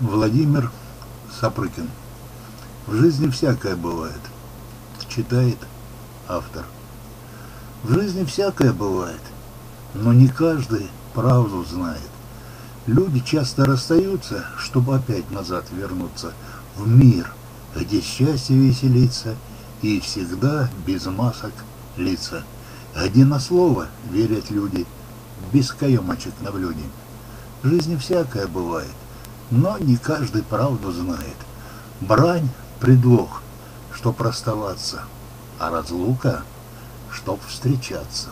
Владимир Сапрыкин. В жизни всякое бывает. Читает автор. В жизни всякое бывает, но не каждый правду знает. Люди часто расстаются, чтобы опять назад вернуться в мир, где счастье веселится и всегда без масок лица, где на слово верят люди, без каемочек на блюде. В жизни всякое бывает, но не каждый правду знает. Брань — предлог, чтоб расставаться, а разлука — чтоб встречаться.